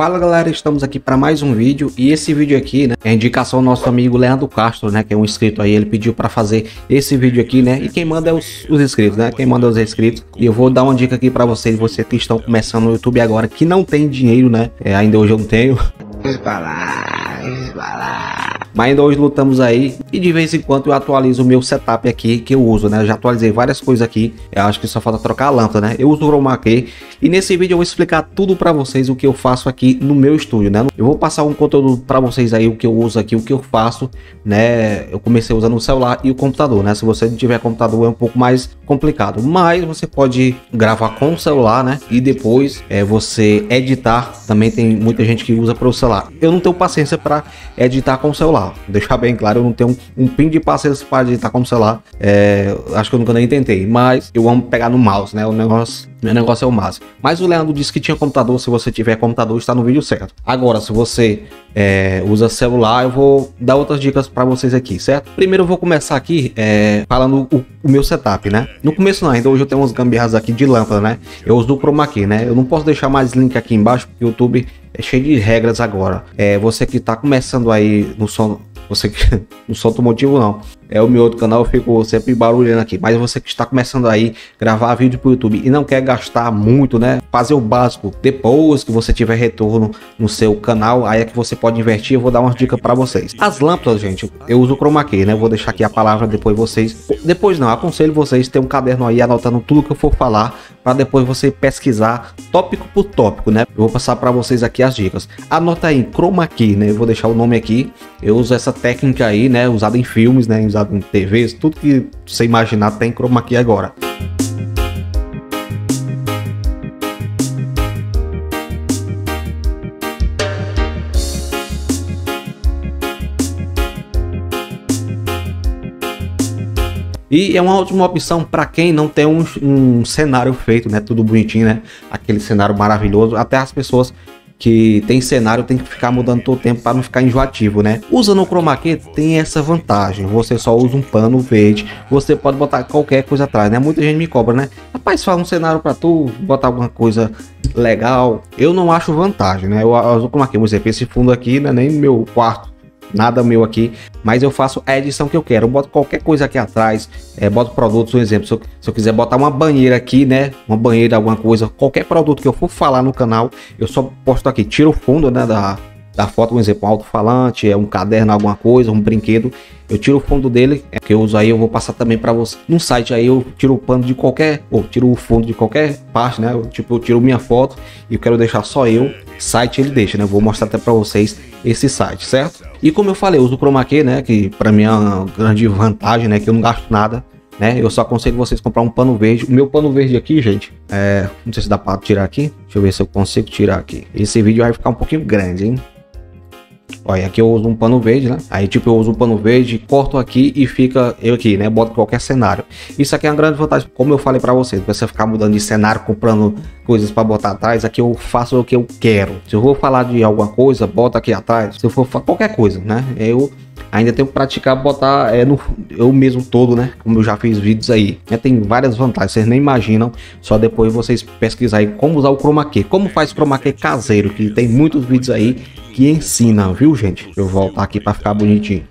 Fala galera, estamos aqui para mais um vídeo. E esse vídeo aqui, né, é indicação do nosso amigo Leandro Castro, né, que é um inscrito aí, ele pediu para fazer esse vídeo aqui, né, e quem manda é os, os inscritos, né, quem manda é os inscritos, e eu vou dar uma dica aqui para vocês, vocês que estão começando no YouTube agora, que não tem dinheiro, né, é, ainda hoje eu não tenho. Mas ainda hoje lutamos aí e de vez em quando eu atualizo o meu setup aqui que eu uso, né? Eu já atualizei várias coisas aqui. Eu acho que só falta trocar a lâmpada, né? Eu uso o chroma key e nesse vídeo eu vou explicar tudo para vocês o que eu faço aqui no meu estúdio, né? Eu vou passar um conteúdo para vocês aí o que eu uso aqui, o que eu faço, né? Eu comecei usando o celular e o computador, né? Se você não tiver computador é um pouco mais complicado, mas você pode gravar com o celular, né? E depois é, você editar. Também tem muita gente que usa para o celular. Eu não tenho paciência para editar com o celular. Deixar bem claro, eu não tenho um, um pin de paciência para digitar como celular. É, acho que eu nunca nem tentei, mas eu amo pegar no mouse, né? O negócio, meu negócio é o mouse. Mas o Leandro disse que tinha computador. Se você tiver computador, está no vídeo certo. Agora, se você é, usa celular, eu vou dar outras dicas para vocês aqui, certo? Primeiro eu vou começar aqui é, falando o, o, meu setup, né? No começo não, ainda hoje eu tenho uns gambiarras aqui de lâmpada, né? Eu uso o chroma key, né? Eu não posso deixar mais link aqui embaixo porque o YouTube é cheio de regras agora. É, você que está começando aí no som, você que não solta o motivo não. É o meu outro canal, eu fico sempre barulhando aqui. Mas você que está começando aí gravar vídeo para o YouTube e não quer gastar muito, né? Fazer o básico depois que você tiver retorno no seu canal, aí é que você pode investir. Eu vou dar umas dicas para vocês. As lâmpadas, gente, eu uso chroma key, né? vou deixar aqui a palavra depois vocês. Depois não, aconselho vocês ter um caderno aí anotando tudo que eu for falar para depois você pesquisar tópico por tópico, né? Eu vou passar para vocês aqui as dicas. Anota aí chroma key, né? Eu vou deixar o nome aqui. Eu uso essa técnica aí, né? Usada em filmes, né? Usada em TVs, tudo que você imaginar tem chroma key agora. E é uma ótima opção para quem não tem um, um, cenário feito, né? Tudo bonitinho, né? Aquele cenário maravilhoso. Até as pessoas que tem cenário tem que ficar mudando todo o tempo para não ficar enjoativo, né? Usando o chroma key tem essa vantagem. Você só usa um pano verde, você pode botar qualquer coisa atrás, né? Muita gente me cobra, né? Rapaz, faz um cenário para tu botar alguma coisa legal. Eu não acho vantagem, né? Eu o chroma key, por exemplo, esse fundo aqui não é nem meu quarto nada meu aqui, mas eu faço a edição que eu quero. Eu boto qualquer coisa aqui atrás, é, boto produtos, um exemplo. Se eu, se eu, quiser botar uma banheira aqui, né? Uma banheira, alguma coisa, qualquer produto que eu for falar no canal, eu só posto aqui, tiro o fundo né, da, da foto, um exemplo, um alto-falante, é um caderno, alguma coisa, um brinquedo. Eu tiro o fundo dele, é, que eu uso aí, eu vou passar também para você. No site aí eu tiro o pano de qualquer, ou tiro o fundo de qualquer parte, né? Eu, tipo, eu tiro minha foto e eu quero deixar só eu. Site ele deixa, né? Eu vou mostrar até para vocês esse site, certo? E como eu falei, eu uso o chroma key, né? Que para mim é uma grande vantagem, né? Que eu não gasto nada. Né? Eu só aconselho vocês comprar um pano verde. O meu pano verde aqui, gente, é... não sei se dá para tirar aqui. Deixa eu ver se eu consigo tirar aqui. Esse vídeo vai ficar um pouquinho grande, hein? Olha, aqui eu uso um pano verde, né? Aí, tipo, eu uso um pano verde, corto aqui e fica eu aqui, né? Boto qualquer cenário. Isso aqui é uma grande vantagem, como eu falei para vocês, você ficar mudando de cenário, comprando coisas para botar atrás, aqui eu faço o que eu quero. Se eu vou falar de alguma coisa, bota aqui atrás. Se eu for qualquer coisa, né? Eu ainda tenho que praticar botar é, no, eu mesmo todo, né? Como eu já fiz vídeos aí. É, tem várias vantagens, vocês nem imaginam. Só depois vocês pesquisarem como usar o chroma key. Como faz chroma key caseiro, que tem muitos vídeos aí que ensina, viu, gente? Eu voltar aqui para ficar bonitinho.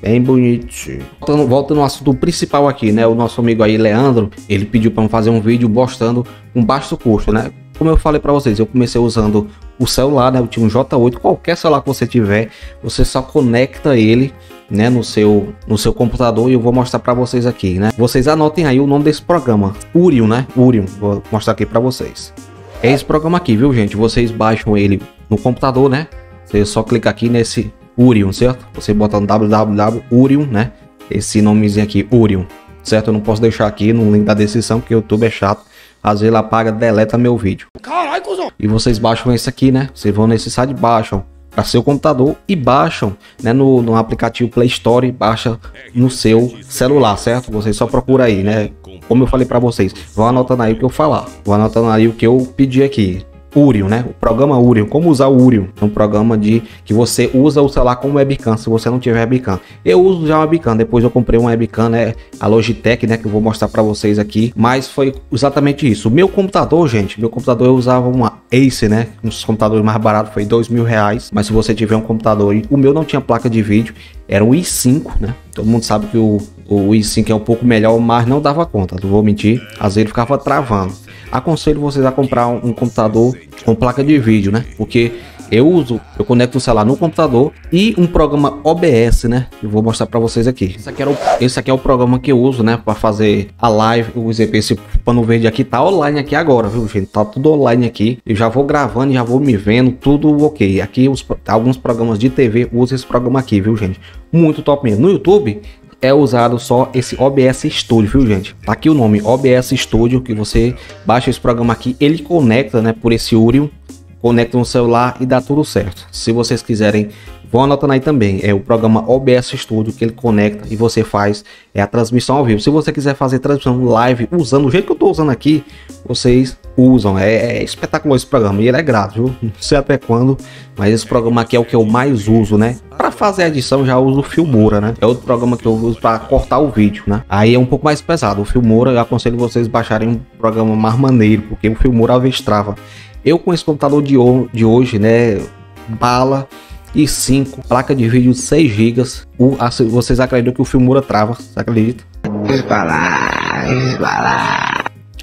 Bem bonitinho. Voltando, voltando ao assunto principal aqui, né? O nosso amigo aí, Leandro, ele pediu para fazer um vídeo mostrando um baixo custo, né? Como eu falei para vocês, eu comecei usando o celular, né? Eu tinha um J8, qualquer celular que você tiver, você só conecta ele, né, no seu no seu computador e eu vou mostrar para vocês aqui, né? Vocês anotem aí o nome desse programa, Urium, né? Urium, vou mostrar aqui para vocês. É esse programa aqui, viu, gente? Vocês baixam ele no computador, né? Você só clica aqui nesse Urium, certo? Você bota no www Urium, né? Esse nomezinho aqui, Urium, certo? Eu não posso deixar aqui no link da descrição, porque o YouTube é chato às vezes ela apaga, deleta meu vídeo. Caralho, cuzão. E vocês baixam esse aqui, né? Vocês vão nesse site, baixam para seu computador e baixam né, no, no aplicativo Play Store, baixa no seu celular, certo? Vocês só procura aí, né? Como eu falei para vocês, vão anotando aí o que eu falar, vão anotando aí o que eu pedi aqui. Urium, né? O programa Urium. Como usar o Urium? É um programa de que você usa o celular como webcam, se você não tiver webcam. Eu uso já webcam, depois eu comprei uma webcam, né? A Logitech, né? Que eu vou mostrar para vocês aqui. Mas foi exatamente isso. O meu computador, gente, meu computador eu usava uma Ace, né? Um dos computadores mais baratos foi dois mil reais. Mas se você tiver um computador, o meu não tinha placa de vídeo, era um i5, né? Todo mundo sabe que o, o i5 é um pouco melhor, mas não dava conta, não vou mentir. Às vezes ele ficava travando aconselho vocês a comprar um, um computador com placa de vídeo, né? Porque eu uso, eu conecto o celular no computador e um programa OBS, né? Eu vou mostrar para vocês aqui. Esse aqui, o, esse aqui é o programa que eu uso, né? Para fazer a live. Eu usei esse pano verde aqui, tá online aqui agora, viu, gente? Tá tudo online aqui. Eu já vou gravando, já vou me vendo, tudo ok. Aqui os, alguns programas de TV usam esse programa aqui, viu, gente? Muito top mesmo. No YouTube, é usado só esse OBS Studio, viu gente? Tá aqui o nome OBS Studio, que você baixa esse programa aqui, ele conecta, né, por esse Urium, conecta no celular e dá tudo certo. Se vocês quiserem Vão anotando aí também, é o programa OBS Studio que ele conecta e você faz é a transmissão ao vivo. Se você quiser fazer transmissão live usando o jeito que eu estou usando aqui, vocês usam. É, é espetacular esse programa e ele é grátis, viu? Não sei até quando, mas esse programa aqui é o que eu mais uso, né? Para fazer a edição já uso o Filmora, né? É outro programa que eu uso para cortar o vídeo, né? Aí é um pouco mais pesado. O Filmora eu aconselho vocês baixarem um programa mais maneiro, porque o Filmora às. Eu com esse computador de, de hoje, né? Bala e 5, placa de vídeo 6 GB. O, vocês acreditam que o Filmora trava? Você acredita?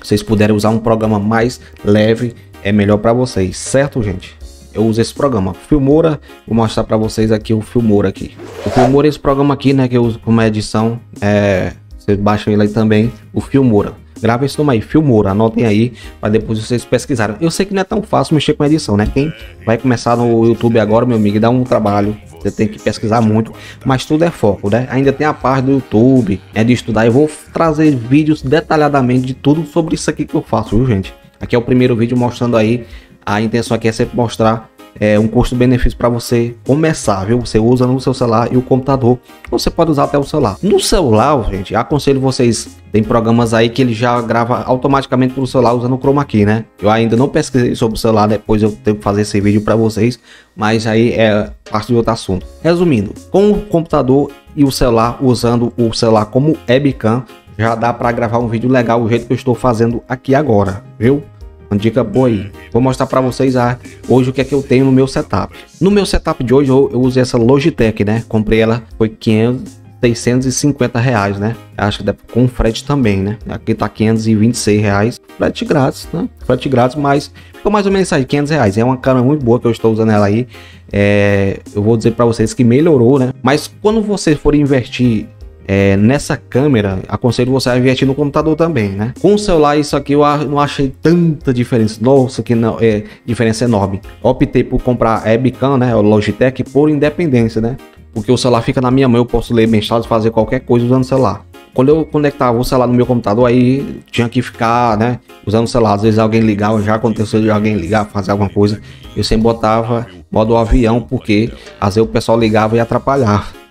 Vocês puderem usar um programa mais leve, é melhor para vocês, certo, gente? Eu uso esse programa, Filmora. Vou mostrar para vocês aqui o Filmora aqui. O Filmora é esse programa aqui, né, que eu uso como edição. É, vocês baixam ele aí também, o Filmora. Grava esse nome aí, Filmoura, anotem aí, para depois vocês pesquisarem. Eu sei que não é tão fácil mexer com edição, né? Quem vai começar no YouTube agora, meu amigo, dá um trabalho. Você tem que pesquisar muito, mas tudo é foco, né? Ainda tem a parte do YouTube, é de estudar. Eu vou trazer vídeos detalhadamente de tudo sobre isso aqui que eu faço, viu, gente? Aqui é o primeiro vídeo mostrando aí. A intenção aqui é sempre mostrar é, um custo-benefício para você começar, viu? Você usa no seu celular e o computador. Você pode usar até o celular. No celular, gente, aconselho vocês. Tem programas aí que ele já grava automaticamente pro celular usando o Chroma Key, né? Eu ainda não pesquisei sobre o celular, depois eu tenho que fazer esse vídeo para vocês, mas aí é parte de outro assunto. Resumindo, com o computador e o celular, usando o celular como webcam, já dá para gravar um vídeo legal do jeito que eu estou fazendo aqui agora, viu? Uma dica boa aí. Vou mostrar para vocês ah, hoje o que é que eu tenho no meu setup. No meu setup de hoje eu, eu usei essa Logitech, né? Comprei ela, foi 500, 650 reais, né? Acho que deve, com frete também, né? Aqui tá 526 reais. Frete grátis, né? Frete grátis, mas ficou mais ou menos aí, 500 reais. É uma câmera muito boa que eu estou usando ela aí. É, eu vou dizer para vocês que melhorou, né? Mas quando você for investir é, nessa câmera, aconselho você a investir no computador também, né? Com o celular, isso aqui eu não achei tanta diferença. Nossa, que não é diferença enorme. Optei por comprar a webcam, né? O Logitech por independência, né? Porque o celular fica na minha mão, eu posso ler mensagens, fazer qualquer coisa usando o celular. Quando eu conectava o celular no meu computador, aí tinha que ficar, né, usando o celular. Às vezes alguém ligava, já aconteceu de alguém ligar, fazer alguma coisa. Eu sempre botava modo avião, porque às vezes o pessoal ligava e atrapalhava.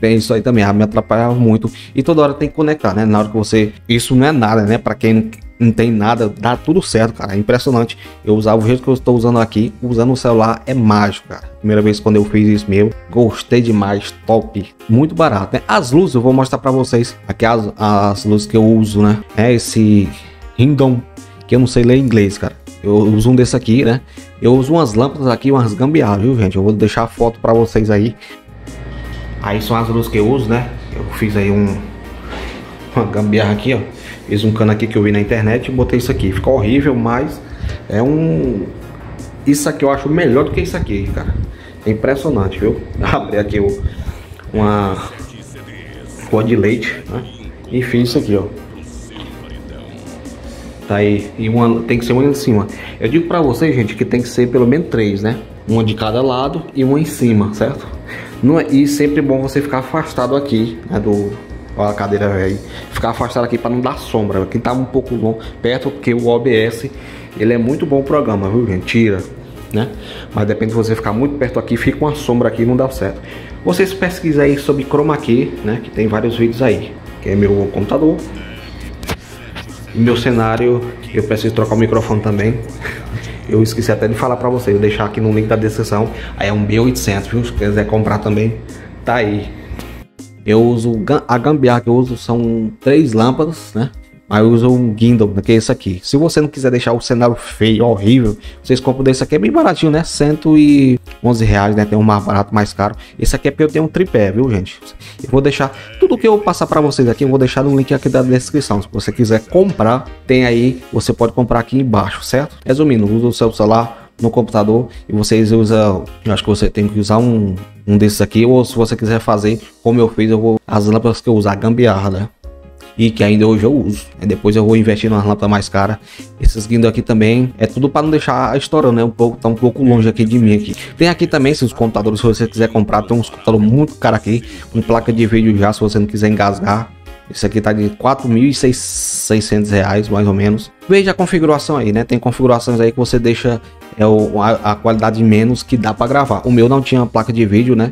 Tem isso aí também, me atrapalhava muito. E toda hora tem que conectar, né? Na hora que você. Isso não é nada, né? Para quem não tem nada, dá tudo certo, cara. É impressionante. Eu usava o jeito que eu estou usando aqui, usando o celular é mágico, cara. Primeira vez quando eu fiz isso meu, gostei demais, top. Muito barato, né? As luzes eu vou mostrar para vocês. Aqui as, as luzes que eu uso, né? É esse Rindom, que eu não sei ler inglês, cara. Eu uso um desse aqui, né? Eu uso umas lâmpadas aqui, umas gambiarras, viu, gente? Eu vou deixar a foto para vocês aí. Aí são as luzes que eu uso, né? Eu fiz aí um uma gambiarra aqui, ó. Fiz um cano aqui que eu vi na internet e botei isso aqui. Ficou horrível, mas é um... Isso aqui eu acho melhor do que isso aqui, cara. É impressionante, viu? Abri aqui o... uma... Pó de leite, né? E fiz isso aqui, ó. Tá aí. E uma... tem que ser uma em cima. Eu digo pra vocês, gente, que tem que ser pelo menos três, né? Uma de cada lado e uma em cima, certo? Não é, e sempre bom você ficar afastado aqui, né, do a cadeira velho, ficar afastado aqui para não dar sombra. Quem tá um pouco longe, perto, porque o OBS, ele é muito bom programa, viu, gente? Tira, né? Mas depende de você ficar muito perto aqui, fica uma sombra aqui não dá certo. Vocês pesquisem aí sobre Chroma Key, né, que tem vários vídeos aí, que é meu computador. Meu cenário, eu preciso trocar o microfone também. eu esqueci até de falar para vocês, vou deixar aqui no link da descrição. Aí é um B800, viu? Se quiser comprar também, tá aí. Eu uso a gambiarra que eu uso são três lâmpadas, né? Eu uso um gimbal, que é esse aqui. Se você não quiser deixar o cenário feio, horrível, vocês compram desse aqui, é bem baratinho, né? 111 reais, né? Tem um mais barato, mais caro. Esse aqui é porque eu tenho um tripé, viu, gente? Eu vou deixar tudo que eu passar para vocês aqui, eu vou deixar no link aqui da descrição. Se você quiser comprar, tem aí, você pode comprar aqui embaixo, certo? Resumindo, usa o seu celular no computador e vocês usam, eu acho que você tem que usar um, um desses aqui, ou se você quiser fazer como eu fiz, eu vou, as lâmpadas que eu usar, gambiarra, né? E que ainda hoje eu uso. Aí depois eu vou investir numa lâmpada mais cara. Esses guindos aqui também é tudo para não deixar estourando, né? Um pouco, tá um pouco longe aqui de mim aqui. Tem aqui também esses computadores, se você quiser comprar, tem uns computadores muito caros aqui, com placa de vídeo já, se você não quiser engasgar. Esse aqui tá de 4.600 reais, mais ou menos. Veja a configuração aí, né? Tem configurações aí que você deixa é, a, a qualidade menos que dá para gravar. O meu não tinha placa de vídeo, né?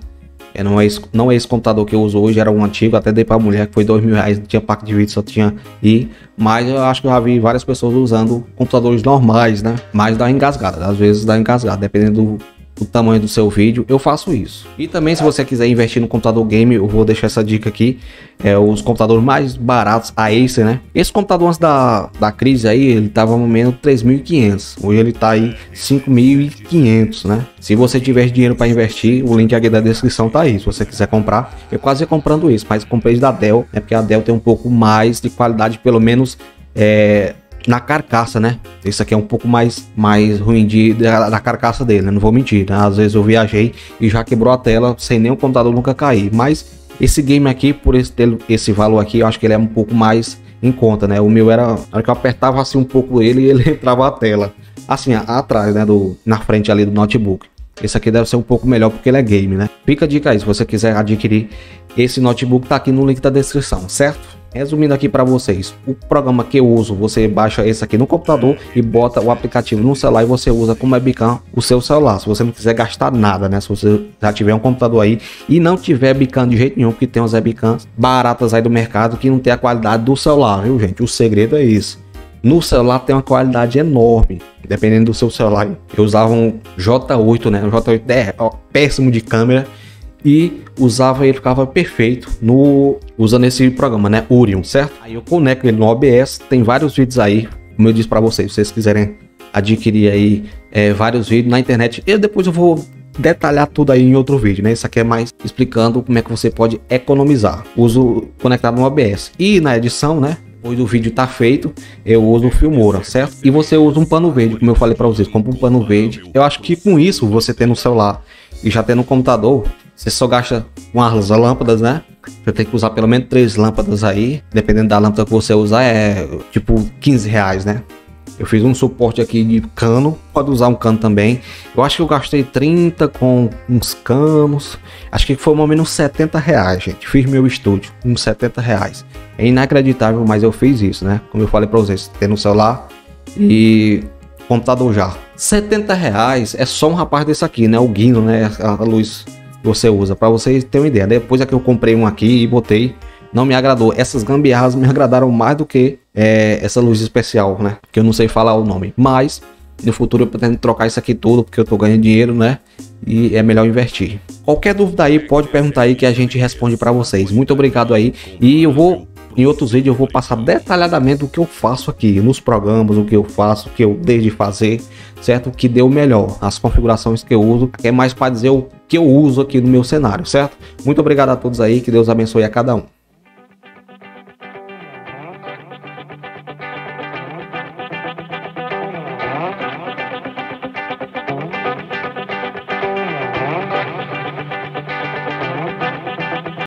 É, não, é esse, não é esse computador que eu uso hoje, era um antigo, até dei pra mulher, que foi dois mil reais, não tinha placa de vídeo, só tinha i. Mas eu acho que eu já vi várias pessoas usando computadores normais, né? Mas dá engasgada, às vezes dá engasgada, dependendo do, o tamanho do seu vídeo, eu faço isso. E também se você quiser investir no computador game, eu vou deixar essa dica aqui, é os computadores mais baratos, a Acer, né? Esse computador antes da, da crise aí, ele tava no menos 3.500, hoje ele tá aí 5.500, né? Se você tiver dinheiro para investir, o link aqui da descrição tá aí, se você quiser comprar. Eu quase ia comprando isso, mas comprei da Dell, é porque a Dell tem um pouco mais de qualidade, pelo menos é, na carcaça, né? Esse aqui é um pouco mais, mais ruim de, da, da carcaça dele, né? Não vou mentir, né? Às vezes eu viajei e já quebrou a tela sem nem o computador nunca cair. Mas esse game aqui, por esse, esse valor aqui, eu acho que ele é um pouco mais em conta, né? O meu era, na hora que eu apertava assim um pouco ele e ele entrava a tela. Assim, atrás, né? Do, na frente ali do notebook. Esse aqui deve ser um pouco melhor porque ele é game, né? Fica a dica aí, se você quiser adquirir esse notebook, tá aqui no link da descrição, certo? Resumindo aqui para vocês, o programa que eu uso, você baixa esse aqui no computador e bota o aplicativo no celular e você usa como webcam o seu celular. Se você não quiser gastar nada, né? Se você já tiver um computador aí e não tiver webcam de jeito nenhum, porque tem umas webcams baratas aí do mercado que não tem a qualidade do celular, viu, gente? O segredo é isso. No celular tem uma qualidade enorme, dependendo do seu celular. Eu usava um J8, né? Um J8 é péssimo de câmera e usava ele ficava perfeito no usando esse programa, né, Urion, certo? Aí eu conecto ele no OBS, tem vários vídeos aí, como eu disse para vocês, se vocês quiserem adquirir aí é, vários vídeos na internet, e depois eu vou detalhar tudo aí em outro vídeo, né? Isso aqui é mais explicando como é que você pode economizar. Uso conectado no OBS. E na edição, né? Depois do vídeo tá feito, eu uso o Filmora, certo? E você usa um pano verde, como eu falei para vocês, compra um pano verde. Eu acho que com isso, você tendo no celular e já tendo no computador, você só gasta umas lâmpadas, né? Você tem que usar pelo menos três lâmpadas aí. Dependendo da lâmpada que você usar, é tipo 15 reais, né? Eu fiz um suporte aqui de cano, pode usar um cano também. Eu acho que eu gastei 30 com uns canos. Acho que foi mais ou menos 70 reais, gente. Fiz meu estúdio, uns 70 reais. É inacreditável, mas eu fiz isso, né? Como eu falei para vocês, ter no celular e computador já. 70 reais é só um rapaz desse aqui, né? O Guino, né? A luz você usa, para vocês terem uma ideia. Depois é que eu comprei um aqui e botei, não me agradou. Essas gambiarras me agradaram mais do que é, essa luz especial, né? Que eu não sei falar o nome. Mas no futuro eu pretendo trocar isso aqui tudo, porque eu tô ganhando dinheiro, né? E é melhor investir. Qualquer dúvida aí, pode perguntar aí que a gente responde para vocês. Muito obrigado aí. E eu vou em outros vídeos eu vou passar detalhadamente o que eu faço aqui nos programas, o que eu faço, o que eu deixo de fazer, certo? O que deu melhor, as configurações que eu uso, é mais para dizer o que eu uso aqui no meu cenário, certo? Muito obrigado a todos aí, que Deus abençoe a cada um.